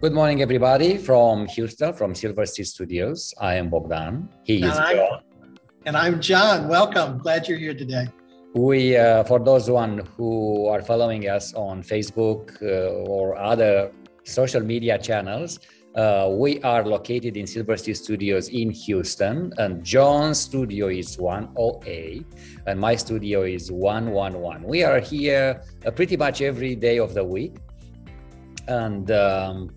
Good morning, everybody, from Houston, from Silver Street Studios. I am Bogdan. He is and John. And I'm John. Welcome. Glad you're here today. We, uh, for those one who are following us on Facebook uh, or other social media channels, uh, we are located in Silver Street Studios in Houston, and John's studio is 108, and my studio is 111. We are here uh, pretty much every day of the week, and um,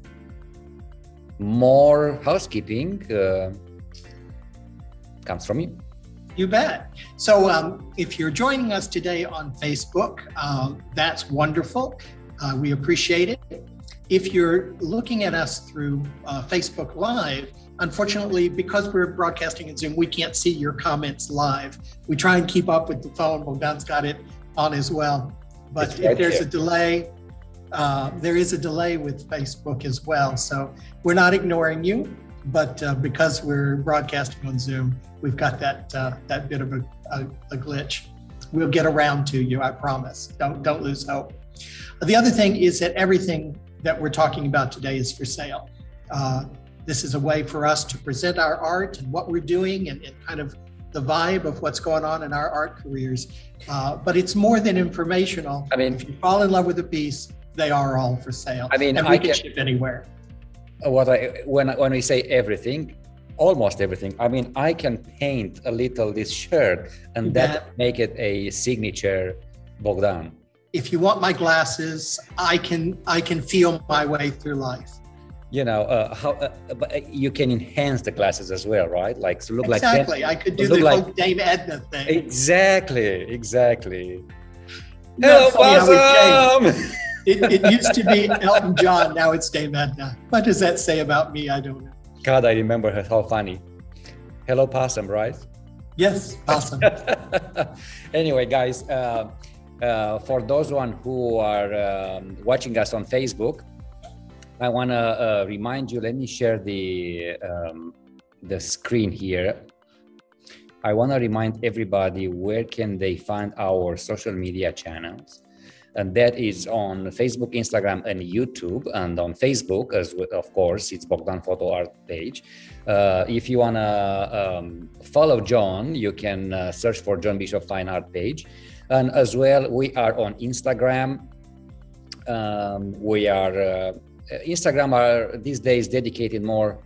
more housekeeping uh, comes from you. You bet. So, um, if you're joining us today on Facebook, uh, that's wonderful. Uh, we appreciate it. If you're looking at us through uh, Facebook Live, unfortunately, because we're broadcasting in Zoom, we can't see your comments live. We try and keep up with the phone. Bogdan's got it on as well. But It's if right there's here. a delay, uh, there is a delay with Facebook as well. So we're not ignoring you, but uh, because we're broadcasting on Zoom, we've got that uh, that bit of a, a, a glitch. We'll get around to you, I promise. Don't don't lose hope. The other thing is that everything that we're talking about today is for sale. Uh, this is a way for us to present our art and what we're doing and, and kind of the vibe of what's going on in our art careers. Uh, but it's more than informational. I mean- if you fall in love with a piece, they are all for sale. I mean, and we I can can- ship anywhere. what I when when we say everything, almost everything. I mean, I can paint a little this shirt and that Yeah. make it a signature Bogdan. If you want my glasses, I can I can feel my way through life. You know, uh, how uh, but uh, you can enhance the glasses as well, right? Like to look exactly. like exactly. I could do the like- whole Dame Edna thing. exactly, exactly. Hello, that funny how we changed? Blossom. It, it used to be Elton John. Now it's Dame Edna. What does that say about me? I don't know. God, I remember her. How funny. Hello, possum, right? Yes, awesome. anyway, guys, uh, uh, for those one who are um, watching us on Facebook, I want to uh, remind you. Let me share the um, the screen here. I want to remind everybody where can they find our social media channels, and that is on Facebook, Instagram, and YouTube. And on Facebook, as well, of course, it's Bogdan Foto Art page. Uh, if you want to um, follow John, you can uh, search for John Bishop Fine Art page. And as well, we are on Instagram. Um, we are, uh, Instagram are these days dedicated more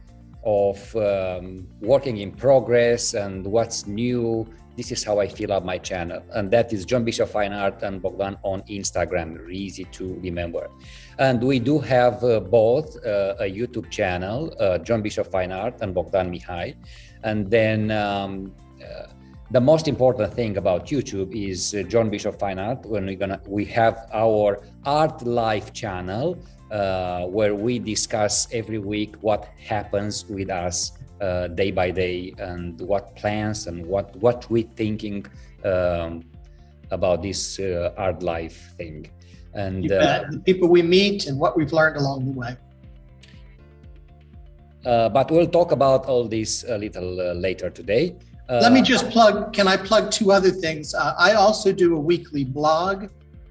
of um, working in progress and what's new. This is how I fill up my channel. And that is John Bishop Fine Art and Bogdan on Instagram. Easy to remember. And we do have uh, both uh, a YouTube channel, uh, John Bishop Fine Art and Bogdan Mihai. And then um, uh, the most important thing about YouTube is uh, John Bishop Fine Art. When we're gonna, we have our Art Life channel uh, where we discuss every week what happens with us uh, day by day and what plans and what what we thinking um, about this uh, art life thing. And uh. The people we meet and what we've learned along the way. uh, but we'll talk about all this a little uh, later today. Uh, Let me just plug, can I plug two other things? Uh, I also do a weekly blog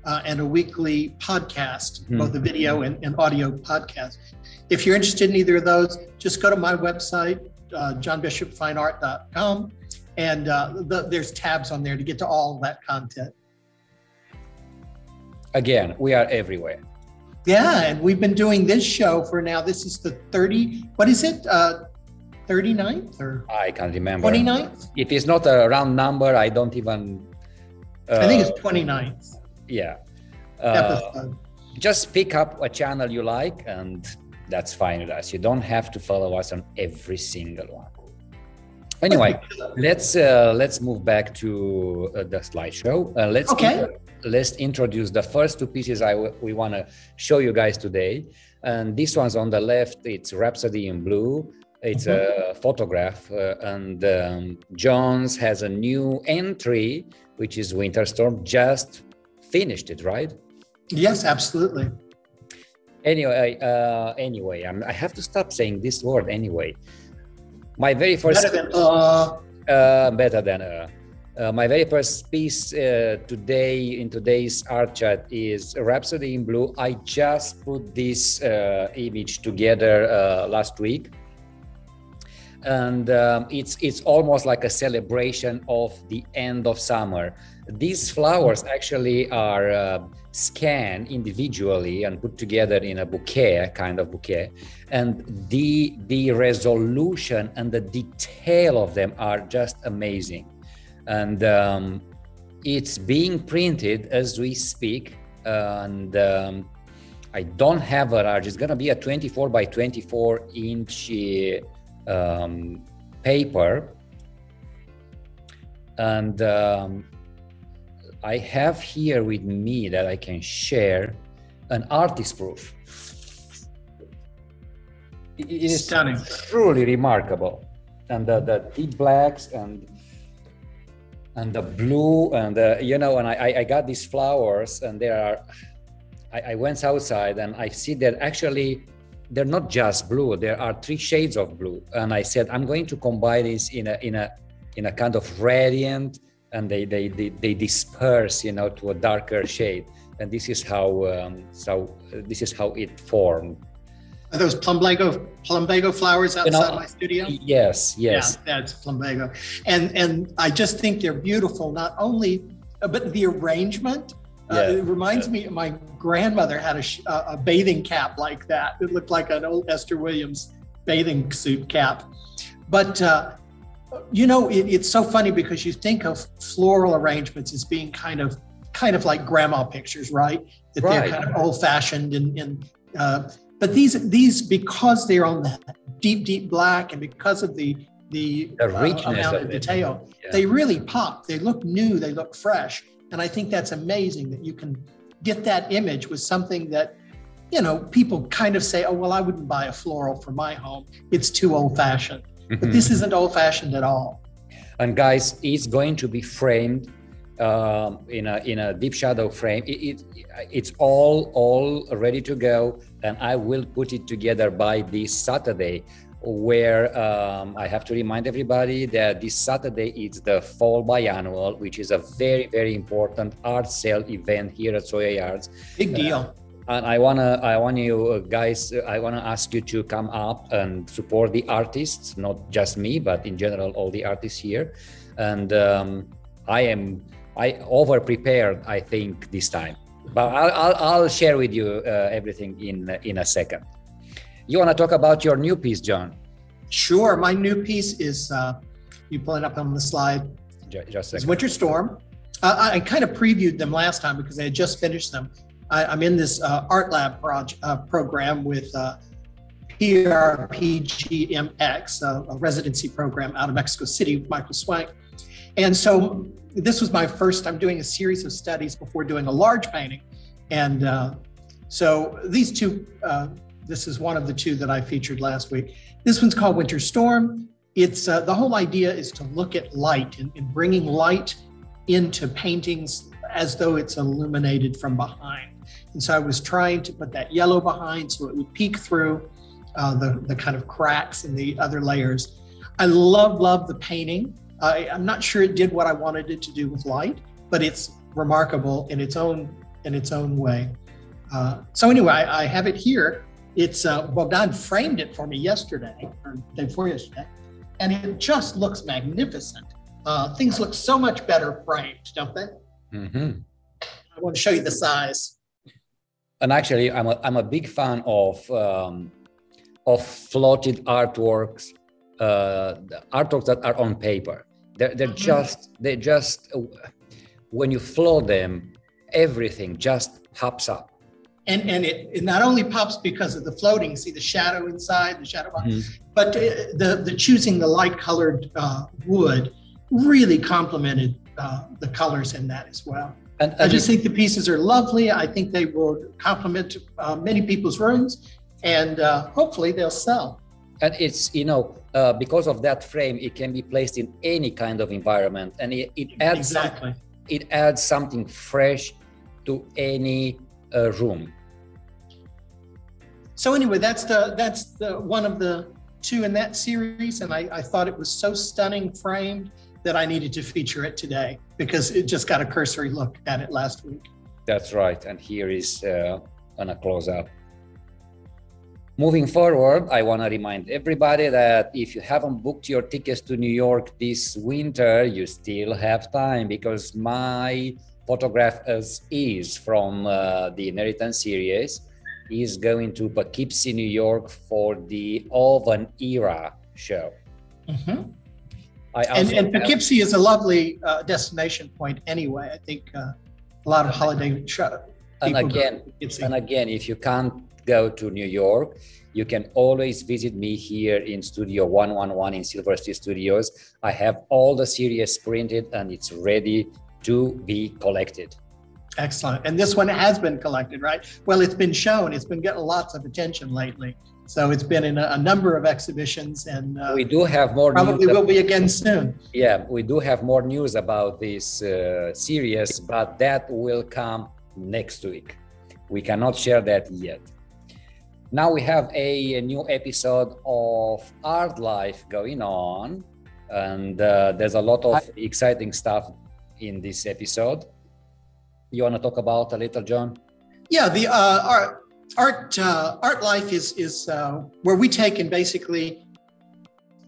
uh, and a weekly podcast, Hmm. both a video and, and audio podcast. If you're interested in either of those, just go to my website, uh, johnbishopfineart.com, and uh, the, there's tabs on there to get to all that content. again, we are everywhere. Yeah, and we've been doing this show for now. This is the 30, what is it? Uh, 39th or I can't remember. 29th? If it's not a round number, I don't even. Uh, I think it's 29th Yeah. Uh, just pick up a channel you like, and that's fine with us. You don't have to follow us on every single one. Anyway, let's uh, let's move back to uh, the slideshow. Uh, let's Okay. let's introduce the first two pieces I w- we want to show you guys today. And this one's on the left. It's Rhapsody in Blue. It's a photograph, uh, and um, John's has a new entry, which is Winter Storm. Just finished it, right? Yes, absolutely. Anyway, uh, anyway, I'm, I have to stop saying this word anyway. My very first Better than, uh, uh, better than uh, Uh, my very first piece uh, today in today's art chat is Rhapsody in Blue. I just put this uh, image together uh, last week, and um, it's it's almost like a celebration of the end of summer. These flowers actually are uh, scanned individually and put together in a bouquet, kind of bouquet, and the the resolution and the detail of them are just amazing. And um, it's being printed as we speak and um, i don't have a large it's going to be a 24 by 24 inch um, paper. And um, i have here with me that i can share an artist proof. It is Stunning. truly remarkable. And the, the deep blacks and and the blue and the, you know and I, I got these flowers and there are I, I went outside and i see that actually they're not just blue there are three shades of blue. And i said i'm going to combine this in a in a in a kind of radiant and they they they, they disperse you know to a darker shade and this is how um, so this is how it formed Are those plumbago plumbago flowers outside You know, my studio? yes yes Yeah, that's plumbago, and and I just think they're beautiful. Not only, uh, but the arrangement. Uh, it reminds me, my grandmother had a, a a bathing cap like that. It looked like an old Esther Williams bathing suit cap. But uh, you know, it, it's so funny because you think of floral arrangements as being kind of kind of like grandma pictures, right? That they're kind of old fashioned and, and uh, but these these because they're on the deep deep black and because of the the, The uh, amount of of detail, Yeah. they really pop. They look new. They look fresh, and I think that's amazing that you can get that image with something that you know people kind of say, oh well, I wouldn't buy a floral for my home. It's too old fashioned. But this isn't old fashioned at all. and guys it's going to be framed um, in a in a deep shadow frame it, it it's all all ready to go and i will put it together by this saturday where um, i have to remind everybody that this saturday is the fall biannual which is a very very important art sale event here at Sawyer Yards Big deal. And I wanna, I want you uh, guys, uh, I wanna ask you to come up and support the artists, not just me, but in general all the artists here. And um, I am, I over prepared, I think this time, but I'll, I'll, I'll share with you uh, everything in in a second. You wanna talk about your new piece, John? Sure. My new piece is uh, you pull it up on the slide. Ju- Just a It's. Winter Storm. Uh, I kind of previewed them last time because I had just finished them. I, I'm in this uh, art lab proj- uh, program with uh, PRPGMX, uh, a residency program out of Mexico City with Michael Swank. And so this was my first time doing a series of studies before doing a large painting. And uh, so these two, uh, this is one of the two that I featured last week. This one's called Winter Storm. It's uh, the whole idea is to look at light and, and bringing light into paintings as though it's illuminated from behind. And so I was trying to put that yellow behind so it would peek through uh, the, the kind of cracks in the other layers. I love, love the painting. I, I'm not sure it did what I wanted it to do with light, but it's remarkable in its own in its own way. Uh, so anyway, I, I have it here. It's uh, Bogdan framed it for me yesterday or day before yesterday, and it just looks magnificent. Uh, things look so much better framed, don't they? Mhm. I want to show you the size. And actually i'm a, I'm a big fan of um, of floated artworks uh, artworks that are on paper they're, they're Mhm. just they just when you float them everything just pops up And, and it, it not only pops because of the floating, see the shadow inside, the shadow, behind, but uh, the, the choosing the light colored uh, wood really complemented uh, the colors in that as well. And, I just think the pieces are lovely. I think they will complement uh, many people's rooms and uh, hopefully they'll sell. and it's you know uh, because of that frame it can be placed in any kind of environment and it, it adds some- Exactly. it adds something fresh to any uh, room So anyway, that's the that's the one of the two in that series, and I, I thought it was so stunning framed. That I needed to feature it today because it just got a cursory look at it last week. That's right. And here is uh, on a close up. Moving forward, I want to remind everybody that if you haven't booked your tickets to New York this winter, you still have time because my photograph as is from uh, the Inheritance series is going to Poughkeepsie, New York for the Oven Era show. Mm-hmm. And, and Poughkeepsie is a lovely uh, destination point anyway. I think uh, a lot of holiday show. And again, and again, if you can't go to New York, you can always visit me here in Studio 111 in Silver Street Studios. I have all the series printed and it's ready to be collected. Excellent. And this one has been collected, right? Well, it's been shown. It's been getting lots of attention lately. So it's been in a, a number of exhibitions, and uh, we do have more. Probably will be again soon. Yeah, we do have more news about this uh, series, but that will come next week. We cannot share that yet. Now we have a, a new episode of Art Life going on, and uh, there's a lot of exciting stuff in this episode. You want to talk about a little, John? Yeah, the uh, art art uh, art life is is uh, where we take and basically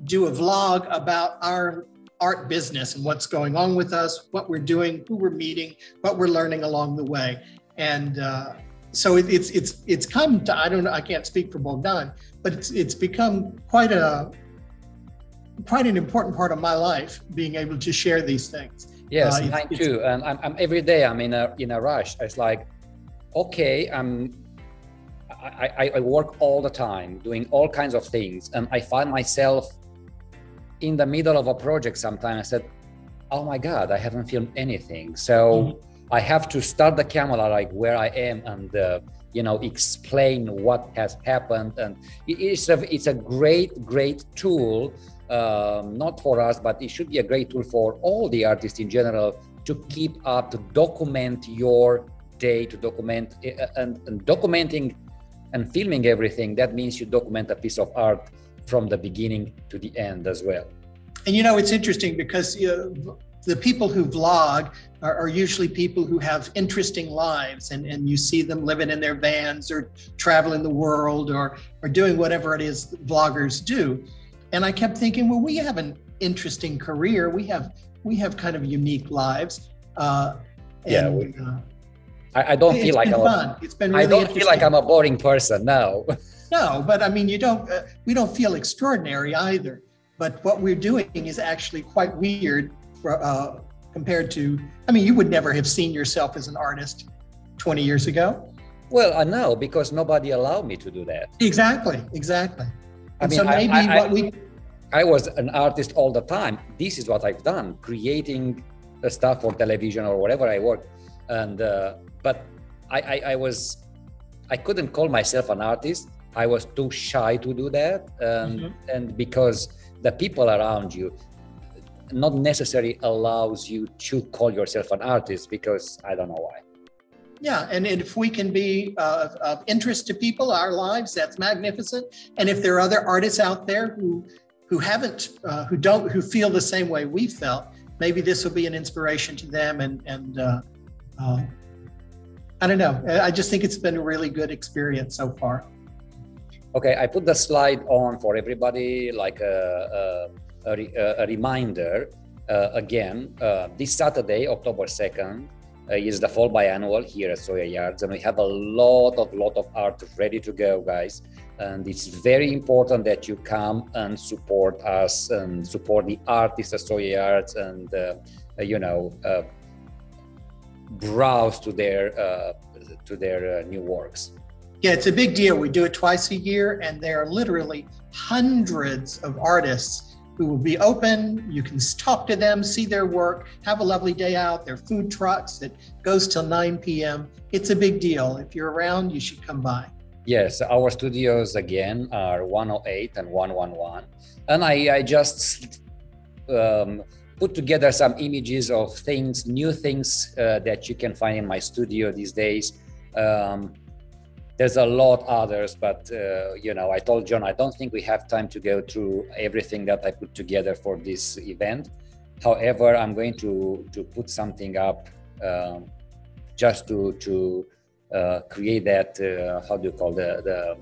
do a vlog about our art business and what's going on with us, what we're doing, who we're meeting, what we're learning along the way, and uh, so it, it's it's it's come to I don't know I can't speak for Bogdan, but it's it's become quite a quite an important part of my life being able to share these things. Yes, uh, mine too. And I'm, I'm, every day I'm in a in a rush. It's like, okay, I'm I, I work all the time doing all kinds of things, and I find myself in the middle of a project. Sometimes I said, "Oh my God, I haven't filmed anything." So. Mm-hmm I have to start the camera like where I am and uh, you know explain what has happened. And it's a it's a great great tool, um, not for us, but it should be a great tool for all the artists in general to keep up to document your day, to document uh, and, and documenting and filming everything. That means you document a piece of art from the beginning to the end as well. And you know, it's interesting because the people who vlog are, are, usually people who have interesting lives and, and you see them living in their vans or traveling the world or, or doing whatever it is vloggers do. And I kept thinking, well, we have an interesting career. We have we have kind of unique lives. Uh, yeah. we, uh, I, I, don't feel like I'm fun. A, it's been really I don't feel like I'm a boring person. No. no, but I mean, you don't. Uh, we don't feel extraordinary either. But what we're doing is actually quite weird uh, compared to, I mean, you would never have seen yourself as an artist 20 years ago. Well, I know because nobody allowed me to do that. Exactly, exactly. And I mean, so maybe I, I, what we. I was an artist all the time. This is what I've done, creating stuff for television or whatever I work. And, uh, but I, I, I was, I couldn't call myself an artist. I was too shy to do that. And, mm-hmm. and because the people around you, not necessarily allows you to call yourself an artist because I don't know why. Yeah, and if we can be uh, of interest to people, our lives, that's magnificent. And if there are other artists out there who who haven't, uh, who don't, who feel the same way we felt, maybe this will be an inspiration to them. And and uh, uh I don't know. I just think it's been a really good experience so far. Okay, I put the slide on for everybody, like a, a a, re, a reminder uh, again, uh, this Saturday, October 2nd, uh, is the fall biannual here at Sawyer Yards, and we have a lot of lot of art ready to go, guys. And it's very important that you come and support us and support the artists at Sawyer Yards, and uh, you know, uh, browse to their uh, to their new works. Yeah, it's a big deal. We do it twice a year, and there are literally hundreds of artists who will be open. You can talk to them, see their work, have a lovely day out. Their food trucks that goes till 9 p.m. It's a big deal. If you're around, you should come by. Yes, our studios again are 108 and 111. And I, I just um, put together some images of things, new things uh, that you can find in my studio these days. Um, there's a lot others but uh, you know i told john i don't think we have time to go through everything that i put together for this event However, I'm going to to put something up um, just to to uh, create that uh, how do you call the the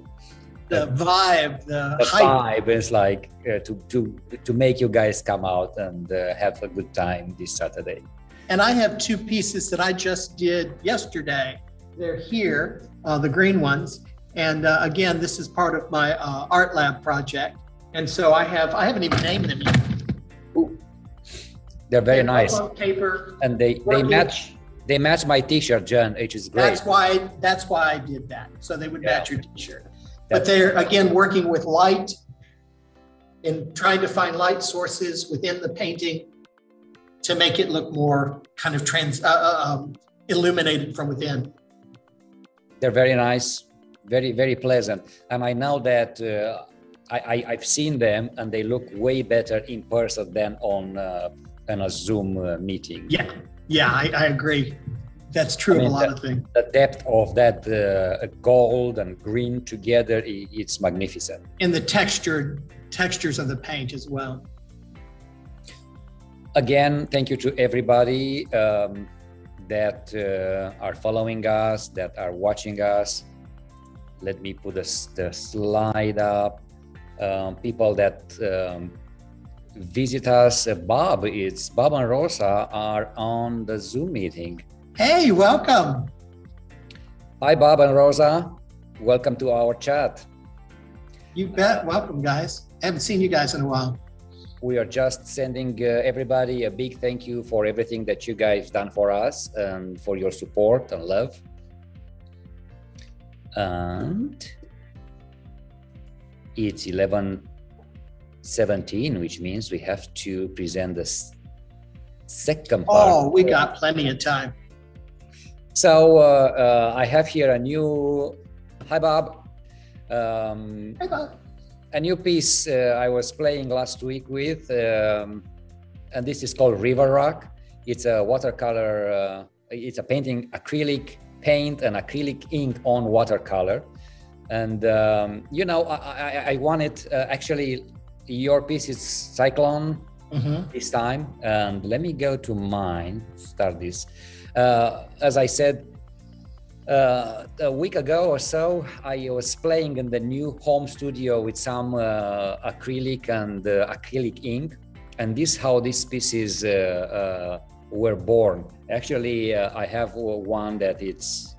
the vibe, the, the vibe is like uh, to to to make you guys come out and uh, have a good time this Saturday. And I have two pieces that I just did yesterday. They're here, uh, the green ones. And uh, again, this is part of my uh, art lab project. And so I have I haven't even named them yet. They're very nice, Paper. and they they match they match my T-shirt, John, which is great. That's why that's why I did that. So they would Yeah. match your t-shirt. But they're again working with light and trying to find light sources within the painting to make it look more kind of trans uh, uh, um, illuminated from within. They're very nice, very very pleasant, and I know that uh, I, I I've seen them, and they look way better in person than on uh, on a Zoom uh, meeting. Yeah, yeah, I, I agree. That's true I mean, of a lot of things. The depth of that uh, gold and green together, it's magnificent. And the texture, textures of the paint as well. again thank you to everybody um, that uh, are following us that are watching us let me put this, the slide up um, people that um, visit us uh, bob it's bob and rosa are on the zoom meeting Hey, welcome. hi bob and rosa welcome to our chat You bet. Welcome, guys. haven't seen you guys in a while. we are just sending uh, everybody a big thank you for everything that you guys done for us and for your support and love and it's 11 17 which means we have to present the second part Oh, we got plenty of time. So uh, uh, i have here a new hi bob um, Hey, Bob. a new piece uh, I was playing last week with, um, and this is called River Rock. It's a watercolor, uh, it's a painting, acrylic paint and acrylic ink on watercolor. And, um, you know, I, I, I wanted uh, actually, your piece is Cyclone Mhm. this time. And let me go to mine, start this. Uh, as I said, uh, a week ago or so, I was playing in the new home studio with some uh, acrylic and uh, acrylic ink, and this how these pieces uh, uh, were born. Actually, I have one that it's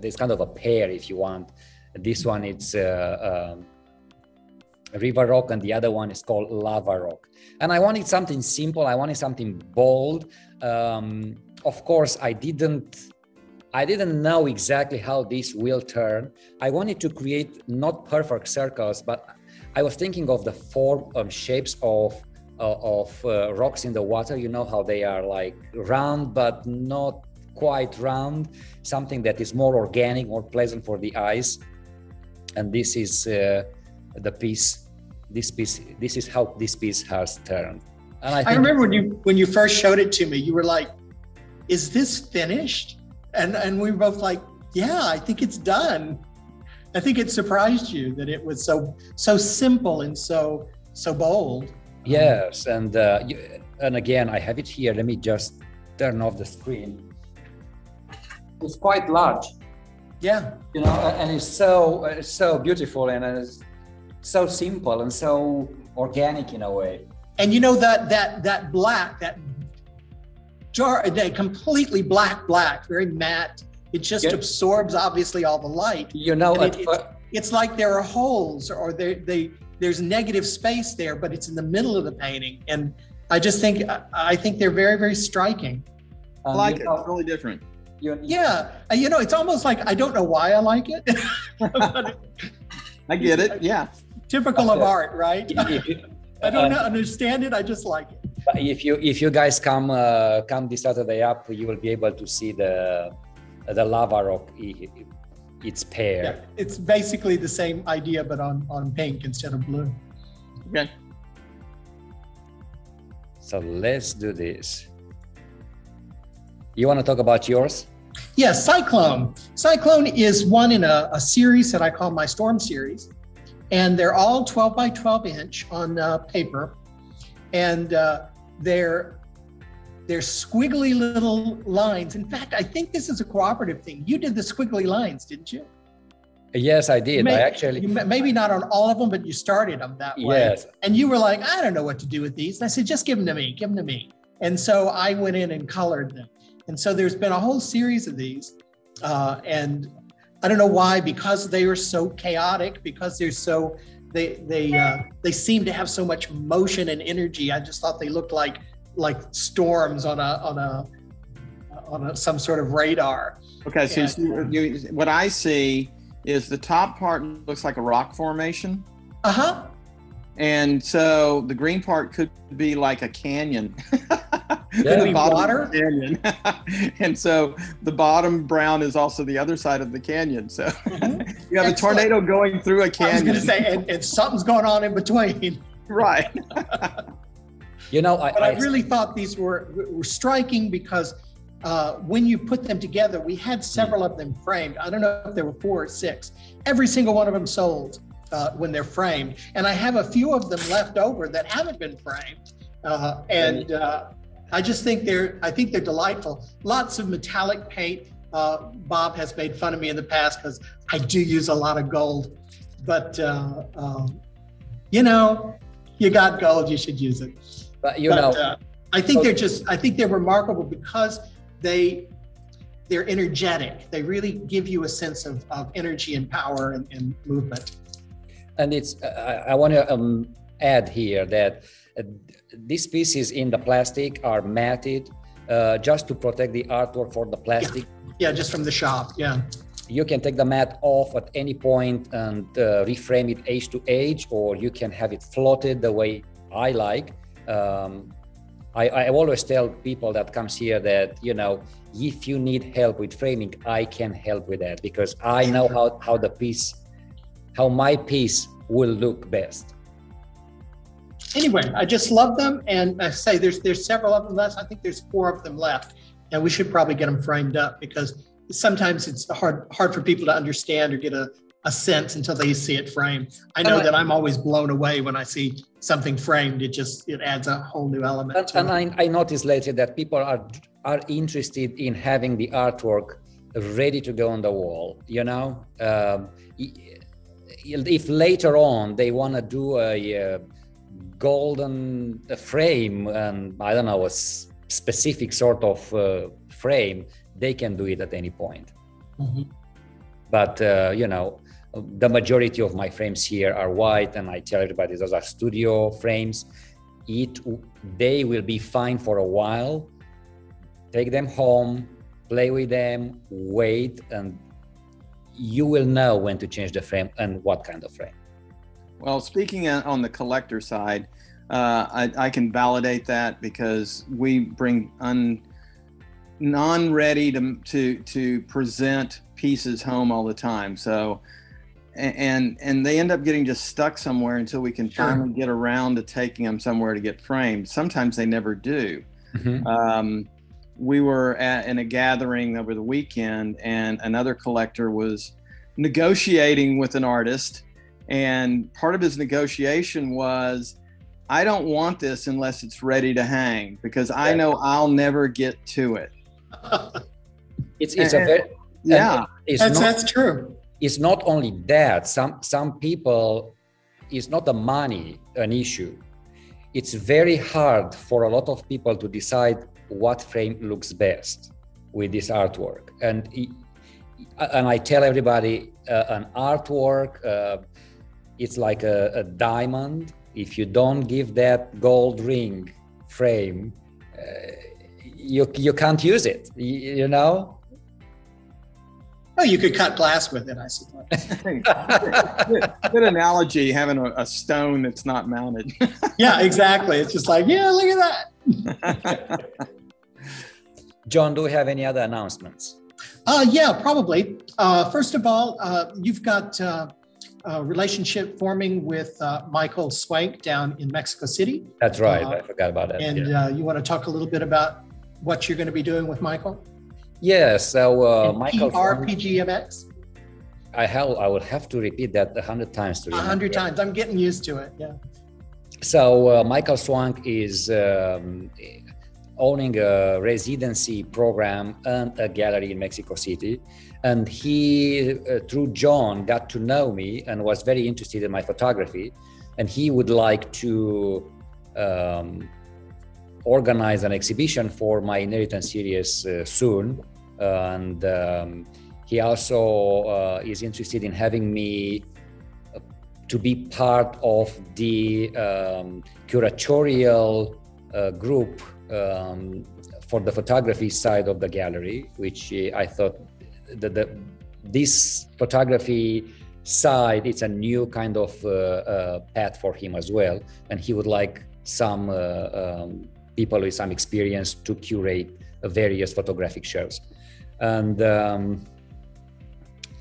there's kind of a pair, if you want. This one it's um, River Rock, and the other one is called Lava Rock. And I wanted something simple. I wanted something bold. Um, of course, I didn't I didn't know exactly how this will turn. I wanted to create not perfect circles, but I was thinking of the form and shapes of uh, of uh, rocks in the water. You know how they are like round, but not quite round. Something that is more organic, more pleasant for the eyes. And this is uh, the piece. This piece. This is how this piece has turned. And I, I remember when you when you first showed it to me, you were like, "Is this finished?" And and we were both like, "Yeah, I think it's done." I think it surprised you that it was so so simple and so so bold. Yes, and uh, you, and again, I have it here. Let me just turn off the screen. It's quite large, Yeah, you know, and it's so it's so beautiful and it's so simple and so organic in a way. and you know that that that black that jar that completely black black very matte. It just Yeah. absorbs obviously all the light. You know, it- fir- It's like there are holes or they they there's negative space there, but it's in the middle of the painting. And I just think I, I think they're very very striking. I um, like it. know, It's really different. you- Yeah, you know, it's almost like I don't know why I like it. I get it. Yeah. Typical of art, right? I don't uh, understand it. I just like it. But if you if you guys come uh, come this Saturday up, you will be able to see the the lava rock. i- i- Its pair. Yeah, it's basically the same idea, but on on pink instead of blue. Okay. So let's do this. You want to talk about yours? Yes, Cyclone. Cyclone is one in a, a series that I call my Storm series, and they're all 12 by 12 inch on uh, paper, and uh, they're they're squiggly little lines. In fact, I think this is a cooperative thing. You did the squiggly lines, didn't you? Yes, I did. May- I actually. Maybe not on all of them, but you started them that way. Yes. And you were like, I don't know what to do with these. And I said, just give them to me, give them to me. And so I went in and colored them. And so there's been a whole series of these. Uh, and I don't know why, because they are so chaotic, because they're so they they uh, they seem to have so much motion and energy. I just thought they looked like like storms on a on a on a, some sort of radar. Okay, so Yeah. you, you, what I see is the top part looks like a rock formation. Uh huh. And so the green part could be like a canyon. Yeah. Water? canyon. and so the bottom brown is also the other side of the canyon. So you have a tornado going through a I was canyon. going to say, and, and something's going on in between. right. You know, I, But I I- really thought these were, were striking because uh, when you put them together, we had several of them framed. I don't know if there were four or six. Every single one of them sold uh, when they're framed. And I have a few of them left over that haven't been framed. Uh, and uh, I just think they're, I think they're delightful. Lots of metallic paint. Uh, Bob has made fun of me in the past because I do use a lot of gold. But, uh, um, you know, you got gold, you should use it but you but, know, uh, I think they're just I think they're remarkable because they they're energetic. They really give you a sense of, of energy and power and, and movement. And it's uh, I, I want to um, add here that uh, these pieces in the plastic are matted uh, just to protect the artwork for the plastic. Yeah, just from the shop. Yeah. You can take the mat off at any point and uh, reframe it edge to edge, or you can have it floated the way I like. Um, I, I always tell people that comes here that you know if you need help with framing, I can help with that because I know how how the piece, how my piece will look best. Anyway, I just love them, and I say there's there's several of them left. I think there's four of them left, and we should probably get them framed up because sometimes it's hard hard for people to understand or get a, a sense until they see it framed. I know And that I'm always blown away when I see something framed. It just it adds a whole new element. And, and. I, I noticed later that people are are interested in having the artwork ready to go on the wall. You know, um, i- if later on they want to do a, uh golden frame and I don't know a specific sort of uh, frame, they can do it at any point. Mhm. But uh, you know, the majority of my frames here are white, and I tell everybody those are studio frames. It they will be fine for a while. Take them home, play with them, wait, and you will know when to change the frame and what kind of frame. Well, speaking on the collector side, uh, I, I can validate that because we bring un, non-ready to, to to present pieces home all the time. So, and and they end up getting just stuck somewhere until we can Sure. finally get around to taking them somewhere to get framed. Sometimes they never do. Um, we were at in a gathering over the weekend, and another collector was negotiating with an artist, and part of his negotiation was, "I don't want this unless it's ready to hang because I know I'll never get to it." It's it's a very Yeah, it's that's not that's true. it's not only that some some people it's not the money an issue it's very hard for a lot of people to decide what frame looks best with this artwork and i- and i tell everybody uh, an artwork uh, it's like a, a diamond if you don't give that gold ring frame uh, you you can't use it you, you know Oh, you could cut glass with it, I suppose. good, good analogy. Having a, a stone that's not mounted. yeah, exactly. It's just like, yeah, look at that. john do we have any other announcements Uh, yeah, probably. Uh, first of all, uh, you've got uh, a relationship forming with uh, Michael Swank down in Mexico City. That's right. Uh, I forgot about that. And yeah. uh, you want to talk a little bit about what you're going to be doing with Michael? yeah. So uh, Michael, PRPGMX? I have I will have to repeat that a hundred times to A hundred times. I'm getting used to it. Yeah. So uh, Michael Swank is um, owning a residency program and a gallery in Mexico City. And he, uh, through John, got to know me and was very interested in my photography. And he would like to um, organize an exhibition for my inheritance series uh, soon. and um, he also uh, is interested in having me uh, to be part of the um, curatorial uh, group um, for the photography side of the gallery, which uh, I thought that the, this photography side it's a new kind of uh, uh, path for him as well, and he would like some uh, um, people with some experience to curate various photographic shows, and um,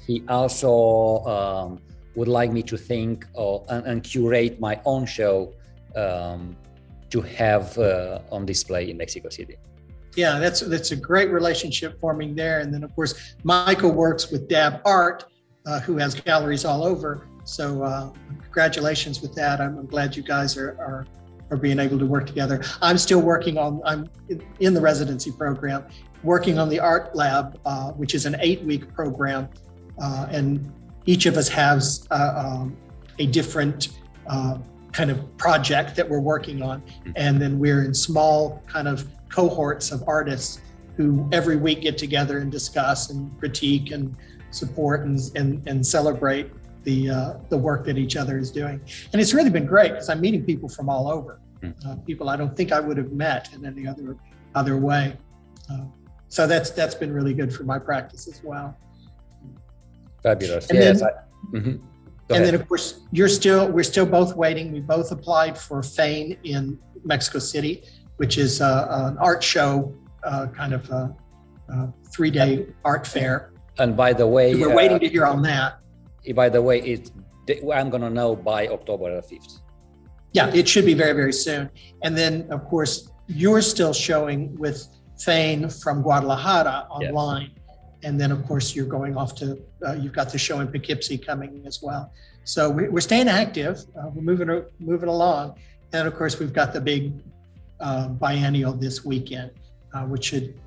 he also um, would like me to think of, and, and curate my own show um, to have uh, on display in Mexico City. Yeah, that's that's a great relationship forming there. And then of course, Michael works with Dab Art, uh, who has galleries all over. So uh, congratulations with that. I'm, I'm, glad you guys are, are being able to work together. I'm still working on. I'm in the residency program, working on the art lab, uh, which is an eight-week program, uh, and each of us has uh, um, a different uh, kind of project that we're working on. Mm-hmm. And then we're in small kind of cohorts of artists who every week get together and discuss and critique and support and, and, and celebrate the, uh, the work that each other is doing. And it's really been great because I'm meeting people from all over, mm. uh, people I don't think I would have met in any other, other way. Uh, so that's, that's been really good for my practice as well. Fabulous. And yes. Then, I, mm-hmm and then of course you're still we're still both waiting. We both applied for FAIN in Mexico City, which is uh, an art show, uh, kind of a, a three day art fair. And by the way, we're waiting uh, to hear on that. By the way, it I'm gonna know by October 5th. Yeah, it should be very very soon. And then of course you're still showing with FAIN from Guadalajara online. Yes and then of course you're going off to uh, you've got the show in Poughkeepsie coming as well. So we're staying active. Uh, we're moving moving along, and of course we've got the big uh, biennial this weekend, uh, which should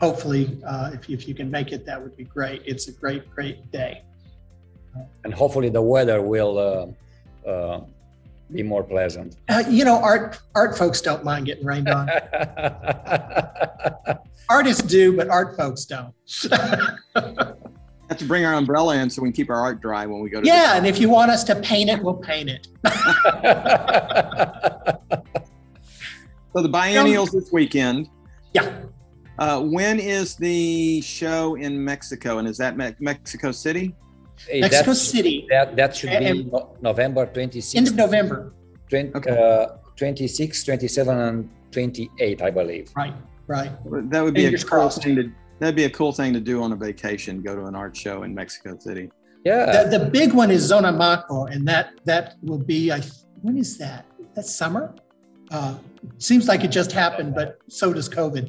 hopefully uh, if if you can make it, that would be great. It's a great great day, and hopefully the weather will uh, be more pleasant. Uh, you know, art art folks don't mind getting rained on. Artists do, but art folks don't. have to bring our umbrella in so we can keep our art dry when we go to. Yeah, and if you want us to paint it, we'll paint it. so the biennials this weekend. Yeah. Uh, when is the show in Mexico, and is that Me- Mexico City? Hey, Mexico City. That that should and, be November 26th. End of November. 20, okay. uh, 26, 27, and 28, I believe. Right, right. That would be Fingers a cool crossed. thing to. That'd be a cool thing to do on a vacation. Go to an art show in Mexico City. Yeah. The, the big one is Zona Maco, and that that will be. I when is that? That's summer. Uh, seems like it just happened, but so does COVID.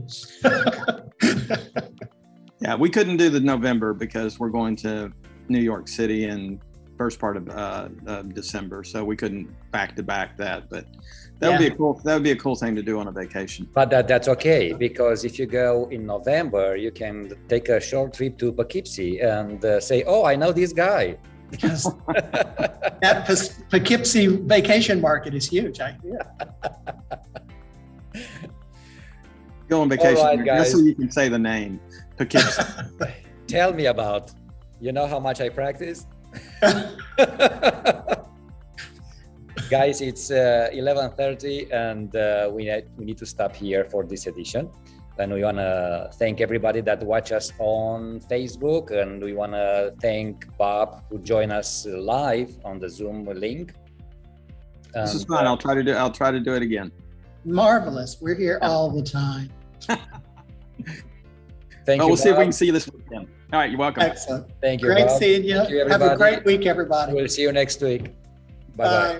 yeah, we couldn't do the November because we're going to New York City in first part of uh, uh, December, so we couldn't back to back that. But that yeah. would be a cool that would be a cool thing to do on a vacation. But that that's okay because if you go in November, you can take a short trip to Poughkeepsie and uh, say, "Oh, I know this guy." Because that Poughkeepsie vacation market is huge. I hear. Go on vacation right, just so you can say the name Poughkeepsie. Tell me about you know how much I practice? Guys, it's uh, 11.30 and uh, we, need, we need to stop here for this edition. And we want to thank everybody that watch us on Facebook. And we want to thank Bob who joined us live on the Zoom link. This is fun. I'll try to do. I'll try to do it again. Marvelous. We're here all the time. Thank oh, you. We'll Bob. see if we can see you this weekend. All right, you're welcome. Excellent. Thank you. Great Bob. seeing you. you Have a great week, everybody. We'll see you next week. Bye bye.